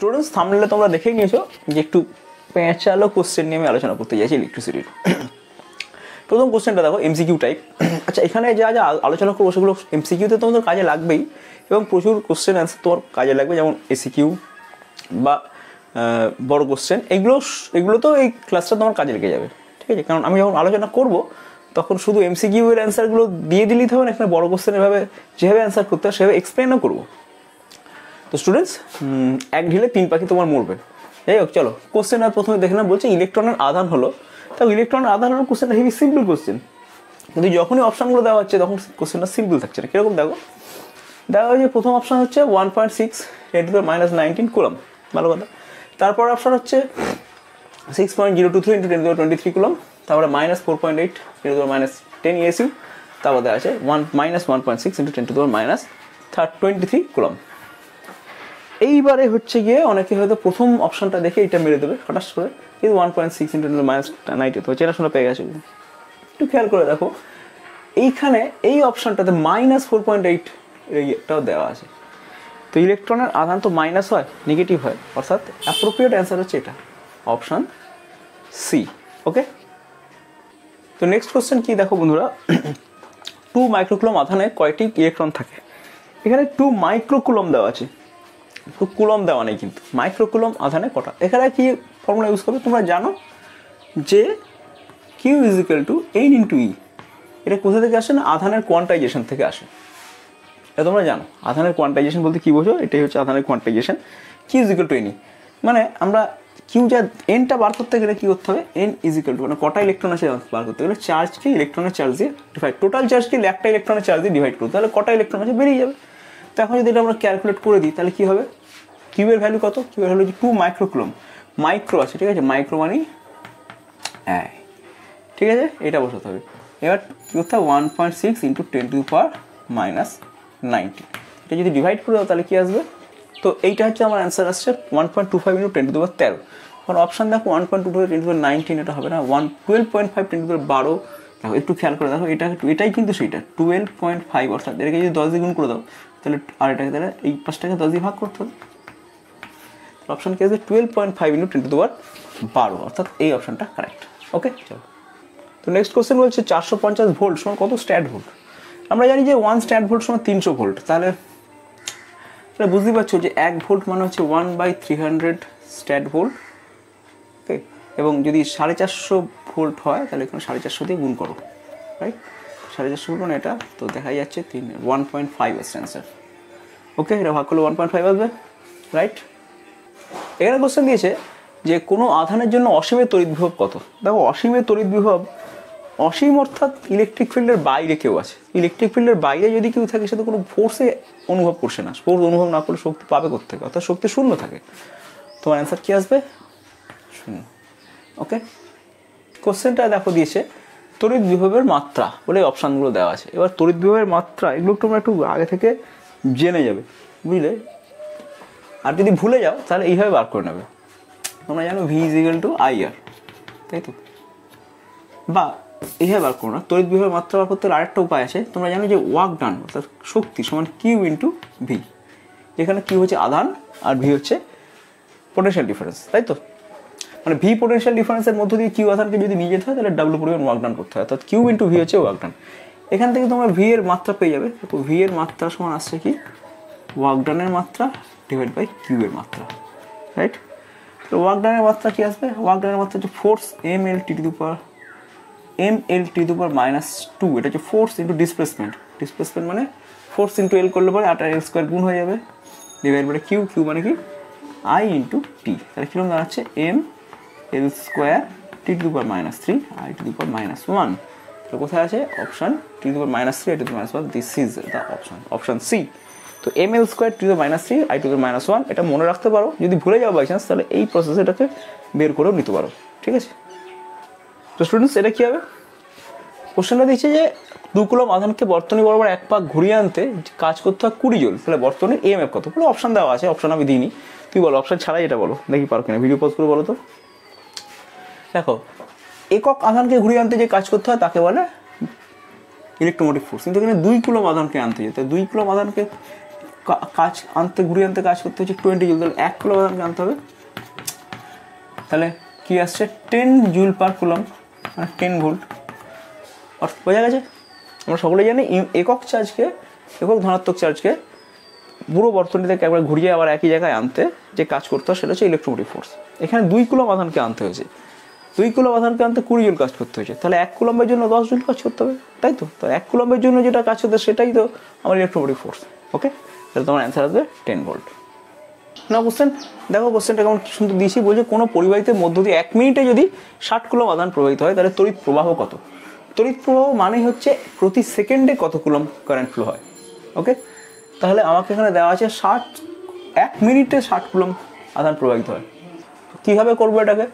Students থামলে তোমরা দেখেই নিয়েছো যে একটু পেঁচালো কোশ্চেন নিয়ে আমি আলোচনা করতে চাইছি ইলেকট্রিসিটির প্রথম কোশ্চেনটা দেখো এমসিকিউ টাইপ আচ্ছা এখানে যা যা আলোচনা করব সেগুলো এমসিকিউতে তোমাদের কাজে লাগবেই এবং প্রচুর কোশ্চেন অ্যান্সার তোমার কাজে লাগবে, যেমন এসিকিউ বা বড় কোশ্চেন এগুলো এগুলো তো এই ক্লাসটা তোমার কাজে লেগে যাবে, ঠিক আছে? কারণ আমি যখন আলোচনা করব, তখন শুধু এমসিকিউ এর অ্যান্সারগুলো দিয়ে দিলেই হবে না, এখানে বড় কোশ্চেন এভাবে যেভাবে অ্যান্সার করতে হয় সেভাবে এক্সপ্লেনও করব। তো স্টুডেন্টস এক ঢিলে তিন পাখি তোমার মরবে। যাই হোক, চলো কোশ্চেন আর প্রথমে দেখে না বলছে ইলেকট্রনের আধান হলো। তাও ইলেকট্রনের আধান হলো কোশ্চেনটা হেভি সিম্পল কোশ্চেন কিন্তু যখনই অপশানগুলো দেওয়া হচ্ছে, তখন কোশ্চেনটা সিম্পল থাকছে না। কীরকম? দেখো। দেখা হয়েছে, প্রথম অপশান হচ্ছে one point six ten to minus nineteen coulomb ভালো কথা। তারপর অপশান হচ্ছে six point zero two three into ten twenty three coulomb তারপরে minus four point eight ten to minus ten ESU তারপরে আছে one minus one point six into ten to minus third twenty three coulomb এইবারে হচ্ছে গিয়ে অনেকে হয়তো প্রথম অপশনটা দেখে এটা মেরে দেবে, হঠাৎ করে। কিন্তু one point six into minus ninety তো চেনাশোনা পেয়ে গেছে। একটু খেয়াল করে দেখো, এইখানে এই অপশনটাতে মাইনাস ফোর পয়েন্ট এইট এইটাও দেওয়া আছে। তো ইলেকট্রনের আধান তো মাইনাস হয় নেগেটিভ হয়। অর্থাৎ অ্যাপ্রোপ্রিয়েট অ্যান্সার হচ্ছে এটা। অপশান সি ওকে তো নেক্সট কোশ্চেন কি দেখো বন্ধুরা? টু মাইক্রোকুলম আধানে কয়টি ইলেকট্রন থাকে? এখানে টু মাইক্রোকুলম দেওয়া আছে। কুলম দেওয়া নেই কিন্তু। মাইক্রোকুলম আধানে কটা। এখানে কি ফর্মুলা ইউজ করবে? তোমরা জানো যে Q is equal to n into e এটা কোথা থেকে আসে না? আধানের কোয়ান্টাইজেশন থেকে আসে। এটা তোমরা জানো। আধানের কোয়ান্টাইজেশন বলতে কী বোঝো? এটাই হচ্ছে আধানের quantization Q is equal to n e মানে আমরা কিউ যা এনটা বার করতে গেলে কী করতে হবে? এন ইজ ইকুয়াল টু মানে কটা ইলেকট্রন আছে বার করতে গেলে চার্জকে ইলেকট্রনের চার্জ দিয়ে ডিভাইড টোটাল চার্জকে একটা ইলেকট্রনের চার্জ দিয়ে ডিভাইড করতে তাহলে কটা ইলেকট্রন আছে বেরিয়ে যাবে। তো এখন যদি এটা আমরা ক্যালকুলেট করে দিই, তাহলে কী হবে? কিউবের ভ্যালু কত? কিউবের ভ্যালু হচ্ছে টু মাইক্রোকুলম মাইক্রো আছে, ঠিক আছে? মাইক্রো মানে হ্যাঁ ঠিক আছে? এটা বসাতে হবে। এবার কী করতে হবে one point six into ten to power minus ninety এটা যদি ডিভাইড করে দাও, তাহলে কী আসবে? তো এইটা হচ্ছে আমার অ্যান্সার আসছে one point two five into ten to power তেরো এখন অপশান দেখো one point two ten to nineteen এটা হবে না। One twelve point five ten to বারো দেখো, একটু খেয়াল করে দেখো, এটা এটাই কিন্তু সেইটা টুয়েলভ পয়েন্ট ফাইভ অর্থাৎ এটাকে যদি দশ দিয়ে গুণ করে দাও, তাহলে আর এটাকে তাহলে এই পাঁচটাকে দশ দিয়ে ভাগ করতে হবে। অপশান কি আসবে twelve point five into ten to দেওয়ার বারো অর্থাৎ এই অপশানটা কারেক্ট ওকে চলো তো নেক্সট কোশ্চেন বলছে চারশো পঞ্চাশ ভোল্ট সমান কত স্ট্যান্ড ভোল্ট আমরা জানি যে ওয়ান স্ট্যান্ড ভোল্ট সমান তিনশো ভোল্ট তাহলে তাহলে বুঝতেই পারছ যে এক ভোল্ট মানে হচ্ছে one by three hundred stand volt okay এবং যদি সাড়ে চারশো ভোল্ট হয় তাহলে এখানে সাড়ে চারশো দিয়ে গুণ করো। রাইট সাড়ে চারশো ভোল্ট মানে এটা তো দেখাই যাচ্ছে তিন ওয়ান পয়েন্ট ফাইভ আসছে অ্যান্সার ওকে এটা ভাগ করলে ওয়ান পয়েন্ট ফাইভ আসবে। রাইট এখানে কোশ্চেন দিয়েছে যে কোনো আধানের জন্য অসীমের তড়িৎ বিভব কত? দেখো, অসীমের তড়িৎ বিভব, অসীম অর্থাৎ ইলেকট্রিক ফিল্ডের বাইরে কেউ আছে। ইলেকট্রিক ফিল্ডের বাইরে যদি কেউ থাকে, সে তো কোনো ফোর্সে অনুভব করছে না। ফোর্স অনুভব না করলে শক্তি পাবে থেকে অর্থাৎ শক্তি শূন্য থাকে। তোমার অ্যান্সার কী আসবে? শূন্য। ওকে কোশ্চেনটা দেখো দিয়েছে, তড়িৎ বিভবের মাত্রা বলে অপশানগুলো দেওয়া আছে। এবার তড়িৎ বিভবের মাত্রা, এগুলো তোমরা একটু আগে থেকে জেনে যাবে। বুঝলে? আর যদি ভুলে যাও, তাহলে এইভাবে বার করে নেবে। তোমরা জানো V is equal to I R তাই তো? বা এইভাবে বার করো না। তড়িৎ বিভবের মাত্রা বার করতে আরেকটা উপায় আছে। তোমরা জানো যে ওয়ার্ক ডান অর্থাৎ শক্তি সমান কিউ ইন্টু ভি যেখানে কিউ হচ্ছে আধান আর ভি হচ্ছে পোটেনশিয়াল ডিফারেন্স তাই তো? মানে ভি পোটেনশিয়াল ডিফারেন্সের মধ্য দিয়ে কিউ আধানকে যদি নিয়ে যেতে হয়, তাহলে ডাব্লু পরিমাণ ওয়ার্ক ডান করতে হয়। অর্থাৎ কিউ ইন্টু ভি হচ্ছে ওয়ার্ক ডান এখান থেকে তোমরা ভি এর মাত্রা পেয়ে যাবে। তো ভি এর মাত্রা সমান আসছে কি? ওয়ার্ক ডানের মাত্রা। ডিভাইড বাই কিউ এর মাত্রা রাইট তো ওয়ার্ক ডানের মাত্রা কি আসবে? ওয়ার্ক ডানের মাত্রা হচ্ছে force M L T to power M L T to power minus two এটা হচ্ছে ফোর্স ইন্টু ডিসপ্লেসমেন্ট ডিসপ্লেসমেন্ট মানে ফোর্স ইন্টু এল করলে পরে আটার এল স্কোয়ার গুণ হয়ে যাবে ডিভাইড বাই কিউ কিউ মানে কি? আই ইন্টু টি তাহলে কীরকম দাঁড়াচ্ছে? M L square T to power minus three I to power minus one তাহলে কোথায় আছে? Option T to power minus three I to minus one this is the option option C তো M L square to the minus three I to the minus one এটা মনে রাখতে পারো। যদি ভুলে যাও বাই চান্স তাহলে এই প্রসেসে এটাকে বের করেও নিতে পারো। ঠিক আছে? তো স্টুডেন্টস এটা কী হবে? কোশ্চেনটা দিচ্ছে যে, দু কুলম আধানকে বর্তনী বরাবর এক পাক ঘুরিয়ে আনতে কাজ করতে হয় কুড়ি জল তাহলে বর্তনীর এম এফ কত? পুরো অপশান দেওয়া আছে অপশান আমি দিইনি। তুই বলো অপশান ছাড়াই এটা বলো। দেখি পারো কিনা। ভিডিও পজ করে বলো তো। দেখো, একক আধানকে ঘুরিয়ে আনতে যে কাজ করতে হয়, তাকে বলে ইলেকট্রোমোটিভ ফোর্স কিন্তু এখানে দুই কিলো আধানকে আনতে যেতে দুই কিলো আধানকে কাজ, আনতে ঘুরিয়ে আনতে কাজ করতে হচ্ছে টোয়েন্টি জুল। তাহলে এক কুলম আধান জানতে হবে। তাহলে কি আসছে? টেন জুল পার কুলম মানে টেন ভোল্ট অর্থ বোঝা গেছে? আমরা সকলে জানি একক চার্জকে, একক ধনাত্মক চার্জকে পুরো বর্তনী থেকে একবার ঘুরিয়ে আবার একই জায়গায় আনতে যে কাজ করতে হয় সেটা হচ্ছে ইলেকট্রোমোটিভ ফোর্স এখানে দুই কুলম আধানকে আনতে হয়েছে। দুই কুলম আধানকে আনতে কুড়ি জুল কাজ করতে হয়েছে। তাহলে এক কুলম্বের জন্য দশ জুল কাজ করতে হবে। তাই তো? তো এক কুলম্বের জন্য যেটা কাজ করতে সেটাই তো আমার ইলেকট্রোমোটিভ ফোর্স ওকে তাহলে তোমার অ্যান্সার আসবে টেন ভোল্ট না কোশ্চেন দেখো কোশ্চেনটা কেমন সুন্দর দিয়েছি, বলছে কোনো পরিবাহিতের মধ্য দিয়ে এক মিনিটে যদি ষাট কুলম আদান প্রবাহিত হয়, তাহলে তড়িৎ প্রবাহ কত? তড়িৎ প্রবাহ মানে হচ্ছে প্রতি সেকেন্ডে কত কুলম কারেন্ট ফ্লো হয়। ওকে তাহলে আমাকে এখানে দেওয়া আছে ষাট, এক মিনিটে ষাট কুলম আদান প্রবাহিত হয়। কীভাবে করব এটাকে?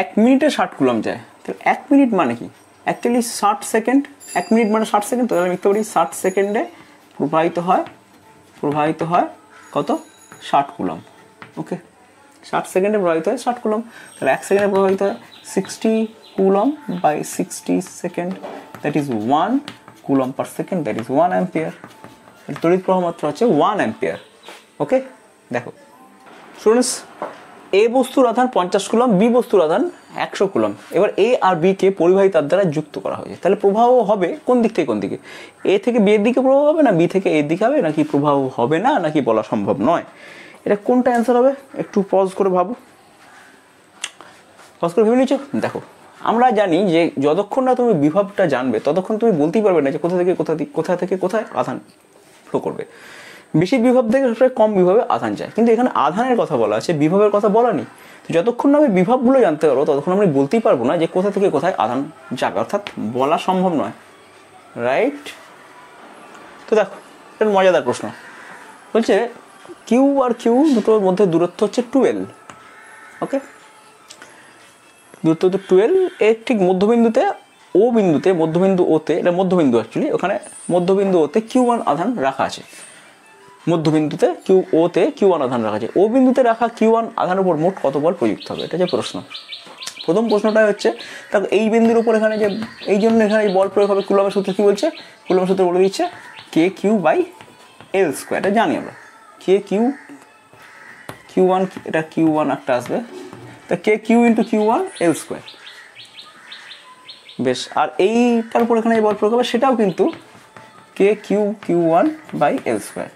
এক মিনিটে ষাট কুলম যায়। তাহলে এক মিনিট মানে কি? অ্যাকচুয়ালি ষাট সেকেন্ড, এক মিনিট মানে ষাট সেকেন্ড তাহলে আমি লিখতে পারি ষাট সেকেন্ডে প্রবাহিত হয় প্রবাহিত হয় কত? ষাট কুলম ওকে? ষাট সেকেন্ডে প্রবাহিত হয় ষাট কুলম তাহলে এক সেকেন্ডে প্রবাহিত হয় sixty coulomb by sixty second that is one coulomb per second that is one ampere তড়িৎ প্রবাহ মাত্রা হচ্ছে ওয়ান অ্যাম্পিয়ার ওকে? দেখো। স্টুডেন্টস এ বস্তুর আধান পঞ্চাশ কুলম, বি বস্তুর আধান একশো কুলম। এবার এ আর বি কে পরিবাহী তার দ্বারা যুক্ত করা হয়েছে। তাহলে প্রবাহ হবে কোন দিক থেকে কোন দিকে? এ থেকে বি এর দিকে প্রবাহ হবে না, বি থেকে এর দিকে হবে? নাকি প্রবাহ হবে না, নাকি বলা সম্ভব নয়? এটা কোনটা অ্যান্সার হবে? একটু পজ করে ভাবো। পজ করে ভেবে নিচ্ছ দেখো, আমরা জানি যে যতক্ষণ না তুমি বিভবটা জানবে, ততক্ষণ তুমি বলতেই পারবে না যে কোথা থেকে কোথা কোথা থেকে কোথায় আধান ফ্লো করবে। বেশি বিভব থেকে সবসময় কম বিভবে আধান যায়। কিন্তু এখানে আধানের কথা বলা আছে, বিভবের কথা বলা নেই। তো যতক্ষণ না আমি বিভবগুলো জানতে পারব, ততক্ষণ আমি বলতেই পারব না যে কোথা থেকে কোথায় আধান যাবে অর্থাৎ বলা সম্ভব নয়। রাইট তো দেখো, এটা মজাদার প্রশ্ন। বলছে কিউ আর কিউ দুটোর মধ্যে দূরত্ব হচ্ছে টুয়েলভ ওকে দূরত্ব হচ্ছে টুয়েলভ এর ঠিক মধ্যবিন্দুতে ও বিন্দুতে, মধ্যবিন্দু ওতে এটা মধ্যবিন্দু অ্যাকচুয়ালি ওখানে মধ্যবিন্দু ওতে কিউ ওয়ান আধান রাখা আছে। মধ্যবিন্দুতে কিউ ওতে কিউ ওয়ান আধান রাখা আছে ও বিন্দুতে রাখা কিউ ওয়ান আধানের উপর মোট কত বল প্রযুক্ত হবে? এটা যে প্রশ্ন। প্রথম প্রশ্নটা হচ্ছে দেখো এই বিন্দুর উপর এখানে যে, এই জন্য এখানে বল প্রয়োগ হবে কুলমের সূত্র কি বলছে? কুলমের সূত্র বলে দিচ্ছে, K Q by L square. এটা জানি আমরা। কে কিউ কিউ ওয়ান, এটা কিউ ওয়ান একটা আসবে। তা K Q into Q one L square. বেশ, আর এইটার উপর এখানে যে বল প্রয়োগ হবে সেটাও কিন্তু K Q Q one by L square.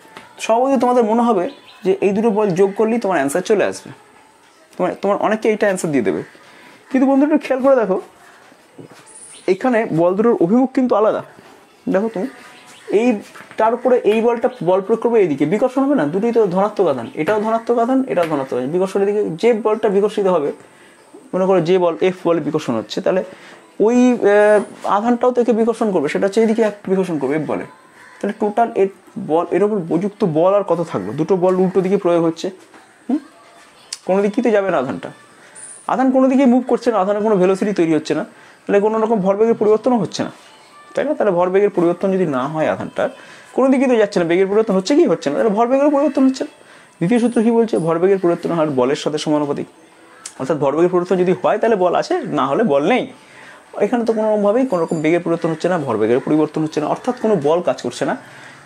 সহজে তোমাদের মনে হবে যে এই দুটো বল যোগ করলেই তোমার অ্যান্সার চলে আসবে। তোমার তোমার অনেকে এইটা অ্যান্সার দিয়ে দেবে। কিন্তু বন্ধু একটু খেয়াল করে দেখো, এখানে বল দুটোর অভিমুখ কিন্তু আলাদা। দেখো তুমি, এই, তার উপরে এই বলটা বল প্রয়োগ করবে এইদিকে। বিকর্ষণ হবে না, দুটোই তো ধনাত্মক আধান। এটাও ধনাত্মক আধান, এটাও ধনাত্মক আধান। বিকর্ষণের দিকে যে বলটা বিকর্ষিত হবে, মনে করো যে বল এফ বলে বিকর্ষণ হচ্ছে, তাহলে ওই আধানটাও তো একে বিকর্ষণ করবে, সেটা হচ্ছে এইদিকে বিকর্ষণ করবে এফ বলে। তাহলে টোটাল এর বল এর উপর উপযুক্ত বল আর কত থাকল? দুটো বল উল্টো দিকে প্রয়োগ হচ্ছে। হুম? কোনো দিকেই তো যাবে না আধানটা। আধান কোনো দিকে মুভ করছে না, আধানের কোনো ভেলোসিটি তৈরি হচ্ছে না। তাহলে কোনো রকম ভরবেগের পরিবর্তনও হচ্ছে না। তাই না? তাহলে ভরবেগের পরিবর্তন যদি না হয় আধানটার, কোনো দিকেই তো যাচ্ছে না। বেগের পরিবর্তন হচ্ছে কি? হচ্ছে না। তাহলে ভরবেগের পরিবর্তন হচ্ছে না। দ্বিতীয় সূত্র কী বলছে? ভরবেগের পরিবর্তন হয় বলের সাথে সমানুপাতিক। অর্থাৎ ভরবেগের পরিবর্তন যদি হয়, তাহলে বল আছে। না হলে বল নেই। এখানে তো কোনোভাবেই কোনো রকম বেগের পরিবর্তন হচ্ছে না ভরবেগের পরিবর্তন হচ্ছে না, অর্থাৎ কোনো বল কাজ করছে না।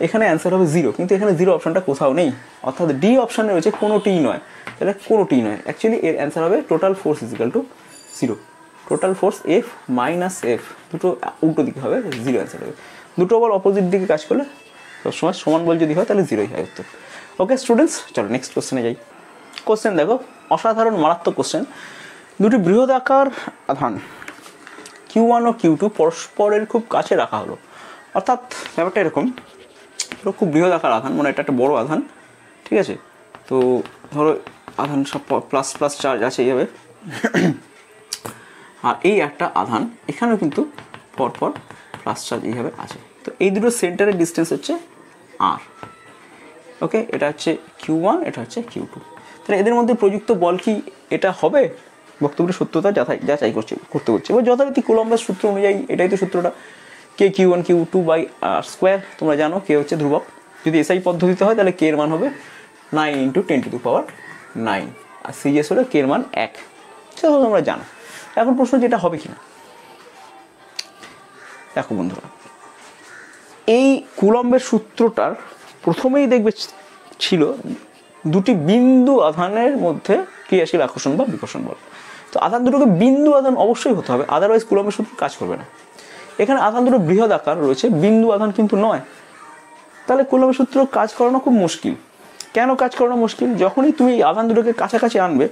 এখানে অ্যান্সার হবে জিরো কিন্তু এখানে জিরো অপশনটা কোথাও নেই। অর্থাৎ ডি অপশানে রয়েছে কোনোটিই নয়। তাহলে কোনোটিই নয়। অ্যাকচুয়ালি এর অ্যান্সার হবে total force is equal to zero total force F minus F দুটো উল্টো দিকে হবে জিরো অ্যান্সার হবে। দুটো বল অপোজিট দিকে কাজ করলে সবসময় সমান বল যদি হয়, তাহলে জিরোই হয় উত্তর। ওকে স্টুডেন্টস চলো নেক্সট কোশ্চেনে যাই। কোশ্চেন দেখো, অসাধারণ, মারাত্মক কোশ্চেন দুটি বৃহদাকার আধান। কিউ ওয়ান ও কিউ টু পরস্পরের খুব কাছে রাখা হলো। অর্থাৎ ব্যাপারটা এরকম, ধরো খুব বৃহৎ আকার আধান মানে এটা একটা বড় আধান, ঠিক আছে? তো ধরো আধান সব প্লাস প্লাস চার্জ আছে এইভাবে। আর এই একটা আধান, এখানেও কিন্তু পরপর প্লাস চার্জ এইভাবে আছে। তো এই দুটো সেন্টারের ডিস্টেন্স হচ্ছে আর ওকে এটা হচ্ছে কিউ ওয়ান এটা হচ্ছে কিউ টু তাহলে এদের মধ্যে প্রযুক্ত বল কি এটা হবে? বক্তব্যের সত্যতা যাচাই যাচাই করছে, করতে হচ্ছে। এবার যথারীতি কুলম্বের সূত্র অনুযায়ী এটাই তো সূত্রটা। K Q one Q two by R square তোমরা জানো কে হচ্ছে ধ্রুবক। যদি এসআই পদ্ধতিতে হয়, তাহলে কে এর মান হবে nine into ten to power nine R CGS হলে কে এর মান এক। সেটা তোমরা জানো। এখন প্রশ্ন যেটা হবে কিনা? দেখো বন্ধুরা, এই কুলম্বের সূত্রটার প্রথমেই দেখবে ছিল দুটি বিন্দু আধানের মধ্যে ক্রিয়াশীল আকর্ষণ বা বিকর্ষণ বল। তো আধান দুটোকে বিন্দু আধান অবশ্যই হতে হবে আদারওয়াইজ কুলম্বের সূত্র কাজ করবে না। এখানে আধান দুটো বৃহৎ আকার রয়েছে, বিন্দু আধান কিন্তু নয়। তাহলে কুলম্বের সূত্র কাজ করানো খুব মুশকিল। কেন কাজ করানো মুশকিল? যখনই তুমি এই আধান দুটোকে কাছাকাছি আনবে,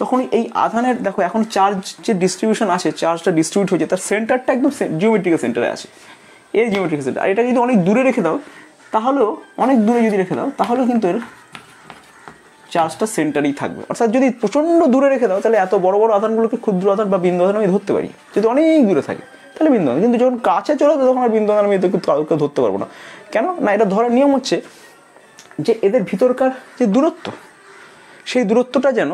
তখনই এই আধানের, দেখো এখন চার্জ যে ডিস্ট্রিবিউশন আছে চার্জটা ডিস্ট্রিবিউট হয়েছে, তার সেন্টারটা একদম জিওমেট্রিক্যাল সেন্টারে আছে। এই জিওমেট্রিক্যাল সেন্টার আর এটা যদি অনেক দূরে রেখে দাও, তাহলেও, অনেক দূরে যদি রেখে দাও, তাহলেও কিন্তু এর চার্জটা সেন্টারেই থাকবে। অর্থাৎ যদি প্রচণ্ড দূরে রেখে দাও, তাহলে এত বড় বড় আধানগুলোকে ক্ষুদ্র আধান বা বিন্দু আধান আমি ধরতে পারি। যদি অনেক দূরে থাকে, তাহলে বিন্দু কিন্তু যখন কাছে চলে আসবে তখন আর বিন্দু আধান আমি এদেরকে কাউকে ধরতে পারব না। কেন? না, এটা ধরার নিয়ম হচ্ছে যে এদের ভিতরকার যে দূরত্ব, সেই দূরত্বটা যেন,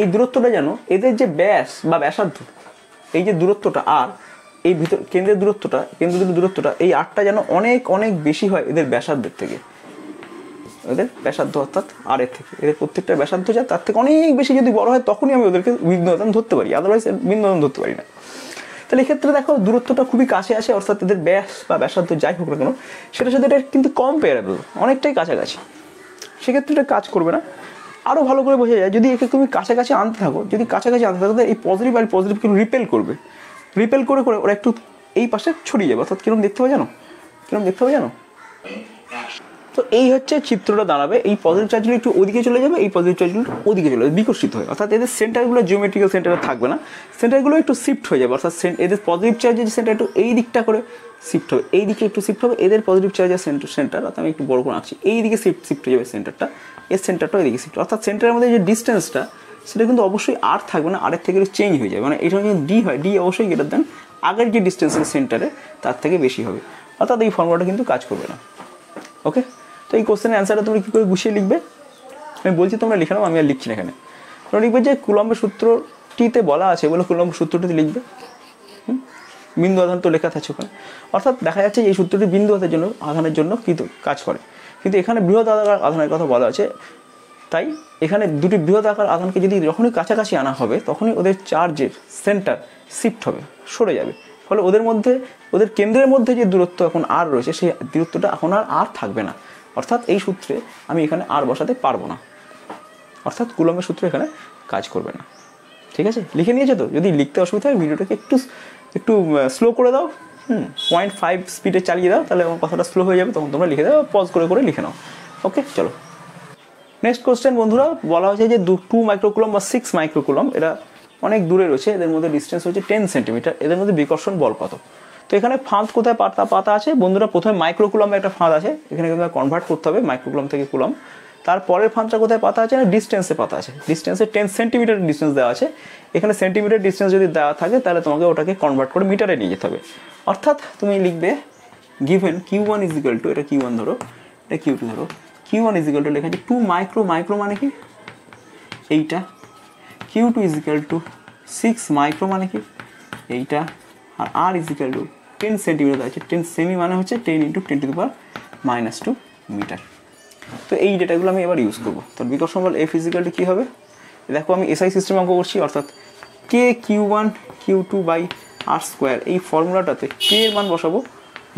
এই দূরত্বটা যেন এদের যে ব্যাস বা ব্যাসার্ধ, এই যে দূরত্বটা আর, এই ভিতর, কেন্দ্রের দূরত্বটা কেন্দ্রের দূরত্বটা, এই আটটা যেন অনেক অনেক বেশি হয় এদের ব্যাসার্ধের থেকে। এদের ব্যাসার্ধ অর্থাৎ আর এর থেকে। এদের প্রত্যেকটা ব্যাসার্ধ যা, তার থেকে অনেক বেশি যদি বড় হয়, তখনই আমি ওদেরকে বিন্দুদান ধরতে পারি। আদারওয়াইজ বিন্দুদান ধরতে পারি না। তাহলে এক্ষেত্রে দেখো, দূরত্বটা খুবই কাছে আসে, অর্থাৎ এদের ব্যাস বা ব্যাসার্ধ যাই হোক না কেন সেটার সাথে এটা কিন্তু কম্পেয়ারেবল অনেকটাই কাছাকাছি, সেক্ষেত্রে এটা কাজ করবে না। আরও ভালো করে বোঝা যায়, যদি একে তুমি কাছাকাছি আনতে থাকো, যদি কাছাকাছি আনতে থাকো তাহলে এই পজিটিভ আর পজিটিভ কিন্তু রিপেল করবে। রিপেল করে করে ওরা একটু এই পাশে ছড়িয়ে যাবে। অর্থাৎ কীরকম দেখতে হবে জানো? কীরকম দেখতে হবে জানো? তো এই হচ্ছে চিত্রটা দাঁড়াবে, এই পজিটিভ চার্জগুলো একটু ওদিকে চলে যাবে, এই পজিটিভ চার্জগুলো ওদিকে চলে যাবে, বিকশিত হয়, অর্থাৎ এদের সেন্টারগুলো জিওমেট্রিক্যাল সেন্টারে থাকবে না সেন্টারগুলো একটু শিফট হয়ে যাবে, অর্থাৎ এদের পজিটিভ চার্জের সেন্টার একটু এই দিকটা করে শিফট হবে, এই দিকে একটু শিফট হবে, এদের পজিটিভ চার্জের সেন্টার সেন্টার অর্থাৎ আমি একটু বড় করে আঁকছি, এই দিকে শিফট শিফট হয়ে যাবে সেন্টারটা এর সেন্টারটা এদিকে শিফট অর্থাৎ সেন্টারের মধ্যে যে ডিস্টেন্সটা সেটা কিন্তু অবশ্যই আর থাকবে না আরের থেকে চেঞ্জ হয়ে যাবে মানে এটা যদি ডি হয় ডি অবশ্যই গ্রেটার দেন আগের যে ডিস্টেন্সের সেন্টারে তার থেকে বেশি হবে, অর্থাৎ এই ফর্মুলাটা কিন্তু কাজ করবে না ওকে তো এই কোশ্চেনের অ্যান্সারটা তোমরা কী করে গুছিয়ে লিখবে? আমি বলছি, তোমরা লিখে নাও, আমি আর লিখছি না এখানে। তোমরা লিখবে যে কুলম্বের সূত্রটিতে বলা আছে, বলে কুলম্ব সূত্রটিতে লিখবে? বিন্দু আধান তো লেখা থাকছে ওখানে। অর্থাৎ দেখা যাচ্ছে এই সূত্রটি বিন্দু আধানের জন্য আধানের জন্য কিন্তু কাজ করে। কিন্তু এখানে বৃহৎ আকার আধানের কথা বলা আছে। তাই এখানে দুটি বৃহৎ আকার আধানকে যদি যখনই কাছাকাছি আনা হবে, তখনই ওদের চার্জের সেন্টার শিফট হবে, সরে যাবে। ফলে ওদের মধ্যে, ওদের কেন্দ্রের মধ্যে যে দূরত্ব এখন আর রয়েছে, সেই দূরত্বটা এখন আর আর থাকবে না। অর্থাৎ এই সূত্রে আমি এখানে আর বসাতে পারব না। অর্থাৎ কুলম্বের সূত্র এখানে কাজ করবে না। ঠিক আছে? লিখে নিয়েছো তো? যদি লিখতে অসুবিধা হয়, ভিডিওটাকে একটু একটু স্লো করে দাও। হুম পয়েন্ট ফাইভ স্পিডে চালিয়ে দাও, তাহলে আমার কথাটা স্লো হয়ে যাবে। তখন তোমরা লিখে দাও পজ করে করে লিখে নাও। ওকে চলো। নেক্সট কোশ্চেন বন্ধুরা, বলা হয়েছে যে টু মাইক্রোকুলম বা সিক্স মাইক্রোকুলম এরা অনেক দূরে রয়েছে। এদের মধ্যে ডিস্টেন্স হচ্ছে টেন সেন্টিমিটার এদের মধ্যে বিকর্ষণ বল কত? এখানে ফাঁদ কোথায় পাতা পাতা আছে? বন্ধুরা, প্রথমে মাইক্রোকুলমে একটা ফাঁদ আছে। এখানে কিন্তু কনভার্ট করতে হবে মাইক্রোকুলম থেকে কুলম তারপরের ফাঁদটা কোথায় পাতা আছে? না ডিস্টেন্সে পাতা আছে। ডিস্টেন্সে টেন সেন্টিমিটার ডিস্টেন্স দেওয়া আছে। এখানে সেন্টিমিটার ডিস্টেন্স যদি দেওয়া থাকে, তাহলে তোমাকে ওটাকে কনভার্ট করে মিটারে নিয়ে যেতে হবে। অর্থাৎ তুমি লিখবে given Q one is equal to এটা কিউ ওয়ান ধরো, এটা কিউ টু ধরো। Q one is equal to লেখা আছে টু মাইক্রো মাইক্রো মানে কি? এইটা। Q two is equal to six micro মানে কি? এইটা। আর R is equal to ten centimetre আছে। টেন সেমি মানে হচ্ছে ten into ten to the power minus two metre তো এই ডেটাগুলো আমি এবার ইউজ করব। তো বিকর্ষণ বল এফ ইজিক্যাল টু কী হবে? দেখো আমি এসআই সিস্টেম অঙ্ক করছি, অর্থাৎ K Q one Q two by R square এই ফর্মুলাটাতে কে এর মান বসাবো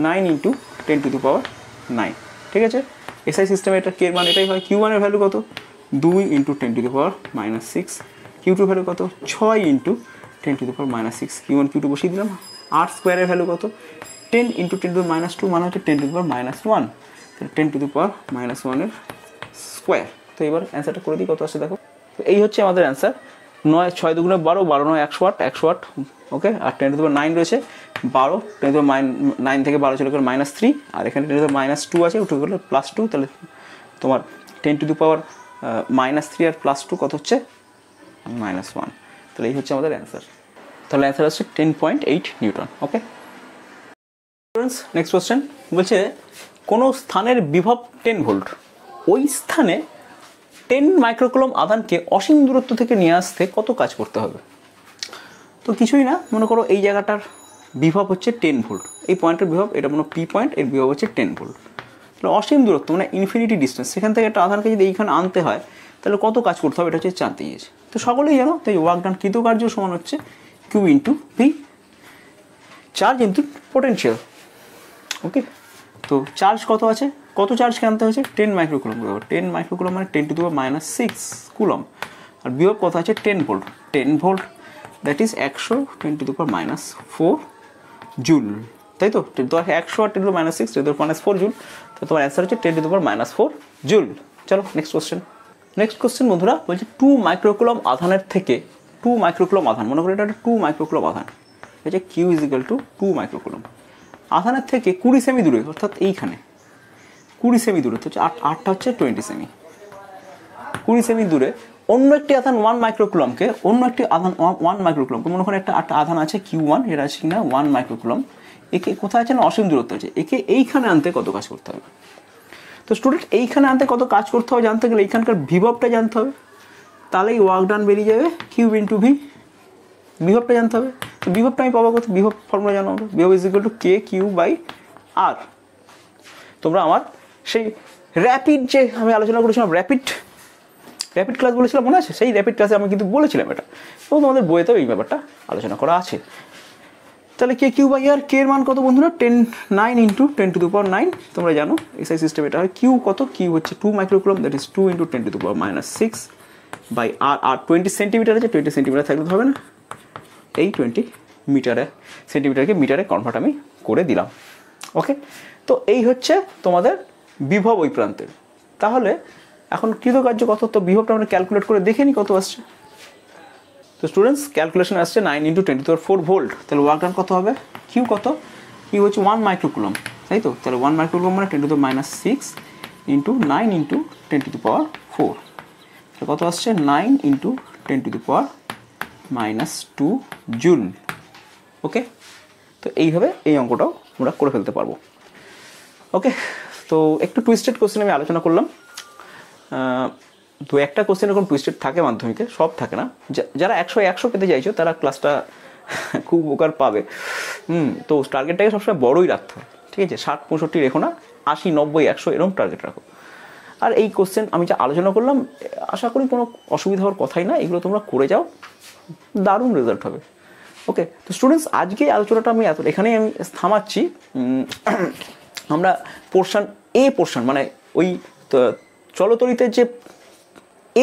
nine into ten to the power nine ঠিক আছে? এসআই সিস্টেমে এটা কে এর মান এটাই হয়। কিউ ওয়ানের ভ্যালু কত? দুই into ten to the power minus six Q two value কত? ছয় into ten to the power minus six Q one Q two বসিয়ে দিলাম। আর স্কোয়ারের ভ্যালু কত? Ten into ten to minus two মানে হচ্ছে ten to the power minus one তাহলে ten to the power minus ওয়ানের স্কোয়ার তো এবার অ্যান্সারটা করে দিই, কত আসছে দেখো? তো এই হচ্ছে আমাদের অ্যান্সার নয়, ছয় দুগুণে বারো বারো নয়, একশো আট একশো আট ওকে আর টেন টু নাইন রয়েছে, বারো টেন টু মাইন নাইন থেকে বারো চলে গেলে মাইনাস থ্রি আর এখানে টেন টু মাইনাস টু আছে উঠে গেলে প্লাস টু তাহলে তোমার ten to the power minus three R plus two কত হচ্ছে? মাইনাস ওয়ান তাহলে এই হচ্ছে আমাদের অ্যান্সার তাহলে অ্যান্সার হচ্ছে ten point eight newton okay next question বলছে, কোনো স্থানের বিভব টেন ভোল্ট ওই স্থানে টেন মাইক্রোকুলম আধানকে অসীম দূরত্ব থেকে নিয়ে আসতে কত কাজ করতে হবে? তো কিছুই না, মনে করো এই জায়গাটার বিভব হচ্ছে টেন ভোল্ট এই পয়েন্টের বিভব, এটা মনে পি পয়েন্ট এর বিভব হচ্ছে টেন ভোল্ট তাহলে অসীম দূরত্ব মানে ইনফিনিটি ডিস্টেন্স সেখান থেকে একটা আধানকে যদি এইখানে আনতে হয়, তাহলে কত কাজ করতে হবে? এটা হচ্ছে গিয়েছে। তো সকলেই জানো, তাই ওয়ার্ক ডান কৃতকার্য সমান হচ্ছে। Q into P charge into potential okay তো চার্জ কত আছে? কত চার্জকে আনতে হয়েছে? টেন মাইক্রোকুলম টেন মাইক্রোকুলম মানে ten to the minus six coulomb আর বিয়োগ কত আছে? Ten volt ten volt that is একশো ten to the minus four joule তাই তো? তো একশো আর ten to minus six ten to minus four joule তো তোমার অ্যান্সার হচ্ছে ten to the minus four joule চলো নেক্সট কোশ্চেন নেক্সট কোশ্চেন বন্ধুরা বলছে টু মাইক্রোকুলম আধানের থেকে টু মাইক্রোকুলম আধান। মনে করি এটা একটা টু মাইক্রোকুলম আধান। হচ্ছে Q is equal to two microcoulomb আধানের থেকে কুড়ি সেমি দূরে, অর্থাৎ এইখানে। কুড়ি সেমি দূরে হচ্ছে আট আটটা হচ্ছে টোয়েন্টি সেমি কুড়ি সেমি দূরে, অন্য একটি আধান ওয়ান মাইক্রোকুলমকে অন্য একটি আধান ওয়ান মাইক্রোকুলম মনে করেন একটা একটা আধান আছে কিউ ওয়ান এটা আছে কিনা ওয়ান মাইক্রোকুলম একে কোথায় আছে না, অসীম দূরত্ব আছে। একে এইখানে আনতে কত কাজ করতে হবে? তো স্টুডেন্ট এইখানে আনতে কত কাজ করতে হবে জানতে গেলে এইখানকার বিভবটা জানতে হবে। তাহলেই ওয়ার্ক ডান বেরিয়ে যাবে কিউ ইন্টু ভি বিভবটা জানতে হবে। তো বিভবটা আমি পাবো কত বিভব ফর্মুলা জানো বিভব is equal to K Q by R তোমরা আমার সেই র্যাপিড যে আমি আলোচনা করেছিলাম র্যাপিড র্যাপিড ক্লাস বলেছিলাম, মনে আছে? সেই র্যাপিড ক্লাসে আমি কিন্তু বলেছিলাম এটা। এবং তোমাদের বইয়েতেও এই ব্যাপারটা আলোচনা করা আছে। তাহলে কে কিউ বাই আর কে এর মান কত বন্ধুরা? Ten nine into ten to the power nine তোমরা জানো এসআই সিস্টেম এটা হয় কিউ কত? কিউ হচ্ছে two microcoulomb that is two into ten to the power minus six by R R twenty centimetre আছে টোয়েন্টি সেন্টিমিটার থাকলে হবে না। এই টোয়েন্টি মিটারে সেন্টিমিটারকে মিটারে কনভার্ট আমি করে দিলাম। ওকে তো এই হচ্ছে তোমাদের বিভব ওই প্রান্তের। তাহলে এখন কৃতকার্য কত তো বিভবটা আমরা ক্যালকুলেট করে দেখে নিই কত আসছে। তো স্টুডেন্টস ক্যালকুলেশন আসছে nine into twenty to four volt তাহলে ওয়ার্ক ডান কত হবে? কিউ কত? কিউ হচ্ছে ওয়ান মাইক্রোকুলম তাই তো? তাহলে ওয়ান মাইক্রোকুলম মানে ten to minus six into nine into ten to power four কত আসছে? Nine into ten to the power minus two joule okay তো এইভাবে এই অঙ্কটাও আমরা করে ফেলতে পারব। ওকে তো একটু টুইস্টেড কোশ্চেন আমি আলোচনা করলাম। দু একটা কোশ্চেন এরকম টুইস্টেড থাকে মাধ্যমিকে, সব থাকে না। যারা একশো একশো পেতে চাইছো, তারা ক্লাসটা খুব উপকার পাবে। হুম, তো টার্গেটটাকে সবসময় বড়ই রাখতে হয় ঠিক আছে? ষাট, পঁয়ষট্টি রেখো না, আশি, নব্বই, একশো এরকম টার্গেট রাখো। আর এই কোশ্চেন আমি যা আলোচনা করলাম, আশা করি কোনো অসুবিধা হওয়ার কথাই না, এগুলো তোমরা করে যাও, দারুণ রেজাল্ট হবে। ওকে তো স্টুডেন্টস আজকে আলোচনাটা আমি এত এখানেই আমি থামাচ্ছি। আমরা পোর্শন এ পোর্শন মানে ওই চলতরিতে যে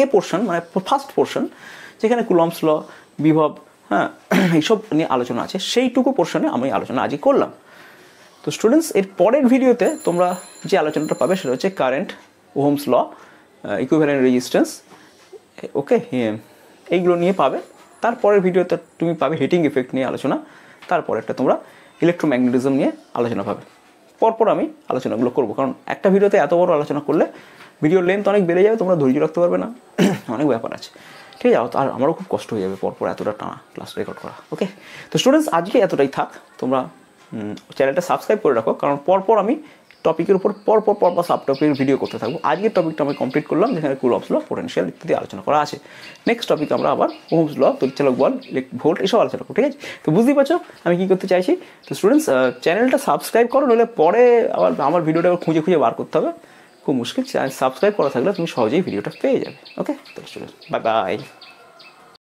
এ পোর্শন মানে ফার্স্ট পোর্শন যেখানে কুলমস ল, বিভব হ্যাঁ এইসব নিয়ে আলোচনা আছে, সেইটুকু পোর্শনে আমি আলোচনা আজই করলাম। তো স্টুডেন্টস এর পরের ভিডিওতে তোমরা যে আলোচনাটা পাবে, সেটা হচ্ছে current Ohm's law equivalent resistance okay এইগুলো নিয়ে পাবে। তারপরের ভিডিওতে তুমি পাবে হিটিং এফেক্ট নিয়ে আলোচনা তারপর তারপরেরটা তোমরা ইলেকট্রোম্যাগনেটিজম নিয়ে আলোচনা পাবে। পরপর আমি আলোচনাগুলো করব, কারণ একটা ভিডিওতে এত বড় আলোচনা করলে ভিডিওর লেন্থ অনেক বেড়ে যাবে, তোমরা ধৈর্য রাখতে পারবে না। অনেক ব্যাপার আছে। ঠিক আছে, আর আমারও খুব কষ্ট হয়ে যাবে পরপর এতটা টানা ক্লাস রেকর্ড করা ওকে তো স্টুডেন্টস আজকে এতটাই থাক, তোমরা চ্যানেলটা সাবস্ক্রাইব করে রাখো, কারণ পরপর আমি টপিকের উপর পরপর পরপর সাব টপিকের ভিডিও করতে থাকব। আজকের টপিকটা আমি কমপ্লিট করলাম, যেখানে কুলমস ল পোটেন্সিয়াল ইত্যাদি আলোচনা করা আছে। নেক্সট টপিক আমরা আবার হোমস ল তরিচালক বল ভোল্ট এসব আলোচনা করব, ঠিক আছে? তো বুঝতেই পারছ আমি কী করতে চাইছি? তো স্টুডেন্টস চ্যানেলটা সাবস্ক্রাইব করো, নইলে পরে আবার আমার ভিডিওটা খুঁজে খুঁজে বার করতে হবে। খুব মুশকিল সাবস্ক্রাইব করা থাকলে তুমি সহজেই ভিডিওটা পেয়ে যাবে ওকে তো স্টুডেন্টস বাই বাই